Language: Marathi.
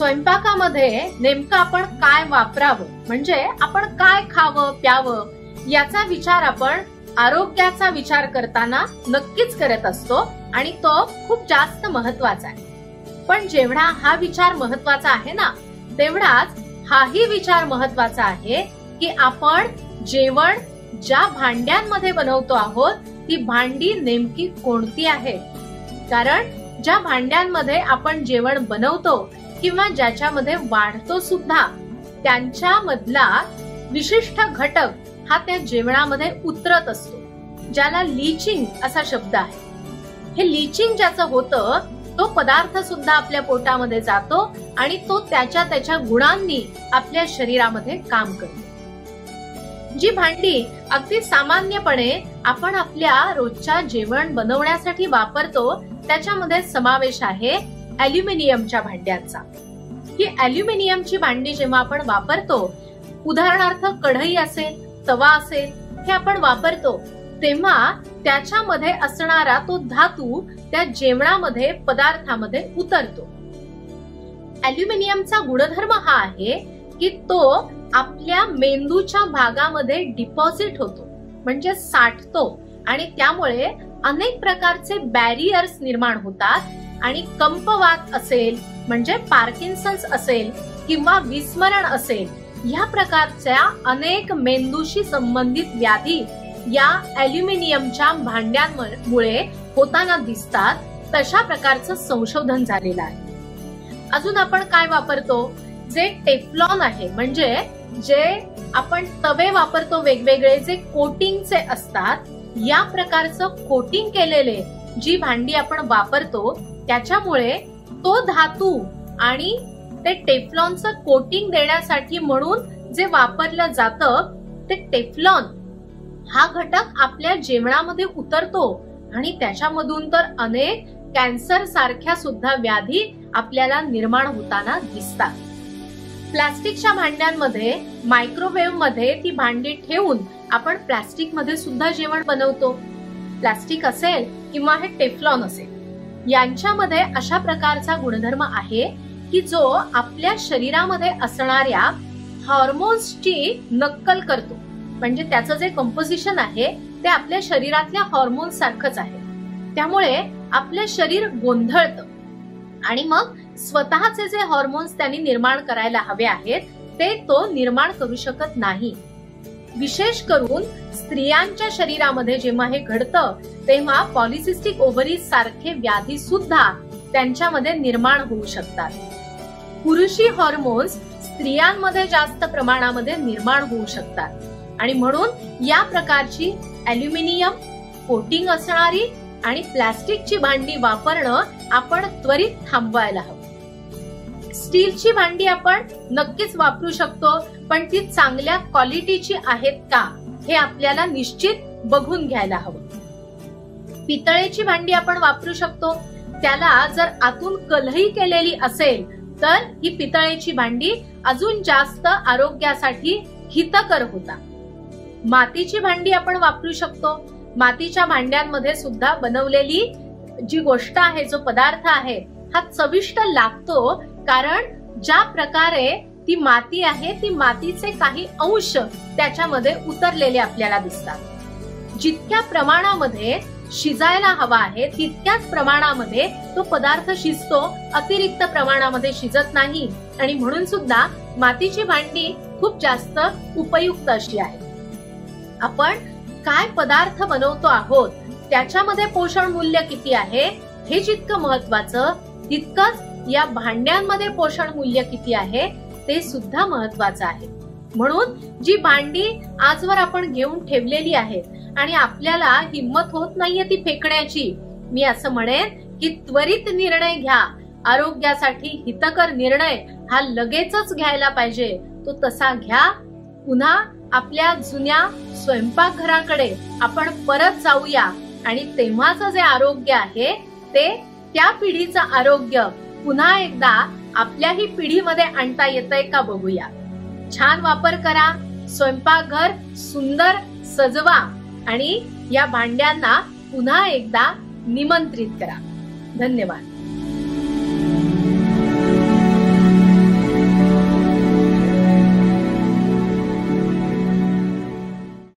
स्वयंपाकामध्ये नेमकं आपण काय वापरावं? म्हणजे आपण काय खावं प्यावं? याचा विचार आपण आरोग्याचा विचार करताना नक्कीच करत असतो आणि तो खूप जास्त महत्त्वाचा आहे. पण जेवढा हा विचार महत्त्वाचा आहे ना तेवढाच हाही विचार महत्त्वाचा आहे की आपण जेवण ज्या भांड्यांमध्ये बनवतो आहोत ती भांडी नेमकी कोणती आहे कारण ज्या भांड्यांमध्ये आपण जेवण बनवतो किंवा ज्याच्यामध्ये वाढतो सुद्धा त्यांच्या मधला विशिष्ट घटक हा त्या जेवणामध्ये उतरत असतो ज्याला लिचिंग असा शब्द आहे. हे लिचिंग ज्याचं होतं तो पदार्थ सुद्धा आपल्या पोटामध्ये जातो आणि तो त्याच्या त्याच्या गुणांनी आपल्या शरीरामध्ये काम करतो. जी भांडी अगदी सामान्यपणे आपण आपल्या रोजच्या जेवण बनवण्यासाठी वापरतो त्याच्यामध्ये समावेश आहे अल्युमिनियमच्या भांड्यांचा. ही अल्युमिनियमची भांडी जेव्हा आपण वापरतो उदाहरणार्थ कढई असेल तवा असेल हे आपण वापरतो तेव्हा त्याच्यामध्ये असणारा तो धातू त्या जेवणामध्ये पदार्थामध्ये उतरतो. अल्युमिनियमचा गुणधर्म हा आहे की तो आपल्या मेंदूच्या भागामध्ये डिपॉझिट होतो म्हणजे साठतो आणि त्यामुळे अनेक प्रकारचे बॅरियर्स निर्माण होतात आणि कंपवात असेल म्हणजे पार्किन्सन्स असेल किंवा विस्मरण असेल ह्या प्रकारच्या अनेक मेंदूशी संबंधित व्याधी या अल्युमिनियमच्या भांड्यांमुळे होताना दिसतात तशा प्रकारचं संशोधन झालेलं आहे. अजून आपण काय वापरतो? जे टेफ्लॉन आहे म्हणजे जे आपण तवे वापरतो वेगवेगळे जे कोटिंगचे असतात या प्रकारचं कोटिंग केलेले जी भांडी आपण वापरतो त्याच्यामुळे तो धातू आणि ते टेफ्लॉनचं कोटिंग देण्यासाठी म्हणून जे वापरलं जातं ते टेफ्लॉन. हा घटक आपल्या जेवणामध्ये उतरतो आणि त्याच्यामधून तर अनेक कॅन्सर सारख्या सुद्धा व्याधी आपल्याला निर्माण होताना दिसतात. प्लास्टिकच्या भांड्यांमध्ये मायक्रोवेव्हमध्ये ती भांडी ठेवून आपण प्लास्टिकमध्ये सुद्धा जेवण बनवतो. प्लास्टिक असेल किंवा हे टेफ्लॉन असेल. यांच्यामध्ये अशा प्रकारचा गुणधर्म आहे की जो आपल्या शरीरामध्ये असणाऱ्या हॉर्मोन्सची नक्कल करतो. म्हणजे त्याचं जे कंपोजिशन आहे ते आपल्या शरीरातल्या हॉर्मोन्स सारखंच आहे. त्यामुळे आपलं शरीर गोंधळतं. आणि मग स्वतःचे जे हॉर्मोन्स त्यांनी निर्माण करायला हवे आहेत ते तो निर्माण करू शकत नाही. विशेष करून स्त्रियांच्या शरीरामध्ये जेव्हा हे घडतं तेव्हा पॉलिसिस्टिक ओव्हरीज सारखे व्याधी सुद्धा त्यांच्यामध्ये निर्माण होऊ शकतात. पुरुषी हॉर्मोन्स स्त्रियांमध्ये जास्त प्रमाणामध्ये निर्माण होऊ शकतात. आणि म्हणून या प्रकारची अल्युमिनियम कोटिंग असणारी आणि प्लास्टिकची भांडी वापरणं आपण त्वरित थांबवायला हवं. स्टीलची भांडी आपण नक्कीच वापरू शकतो पण ती चांगल्या क्वालिटीची आहेत का हे आपल्याला निश्चित बघून घ्यायला हवं. पितळेची भांडी आपण वापरू शकतो त्याला जर आतून कलही केलेली असेल तर ही पितळेची भांडी अजून जास्त आरोग्यासाठी हितकर होता. मातीची भांडी आपण वापरू शकतो मातीच्या भांड्यांमध्ये सुद्धा बनवलेली जी गोष्ट आहे जो पदार्थ आहे हा चविष्ट लागतो कारण ज्या प्रकारे ती माती आहे ती मातीचे काही अंश त्याच्यामध्ये उतरलेले आपल्याला दिसतात. जितक्या प्रमाणामध्ये शिजायला हवा आहे तितक्याच प्रमाणामध्ये तो पदार्थ शिजतो अतिरिक्त प्रमाणामध्ये शिजत नाही. आणि म्हणून सुद्धा मातीची भांडी खूप जास्त उपयुक्त अशी आहे. आपण काय पदार्थ बनवतो आहोत त्याच्यामध्ये पोषण मूल्य किती आहे हे जितकं महत्वाचं तितकंच या भांड्यांमध्ये पोषण मूल्य किती आहे ते सुद्धा महत्वाचं आहे. म्हणून जी भांडी आजवर आपण घेऊन ठेवलेली आहेत आणि आपल्याला हिंमत होत नाहीये ती फेकण्याची मी असं म्हणेन की त्वरित निर्णय घ्या. आरोग्यासाठी हितकर निर्णय हा लगेचच घ्यायला पाहिजे. तो तसा घ्या. पुन्हा आपल्या जुन्या स्वयंपाकघराकडे आपण परत जाऊया आणि तेव्हाच जे आरोग्य आहे ते त्या पिढीचं आरोग्य पुन्हा एकदा आपल्याही पिढीमध्ये आणता येतंय का बघूया. छान वापर करा स्वयंपाकघर सुंदर सजवा आणि या भांड्यांना पुन्हा एकदा निमंत्रित करा. धन्यवाद.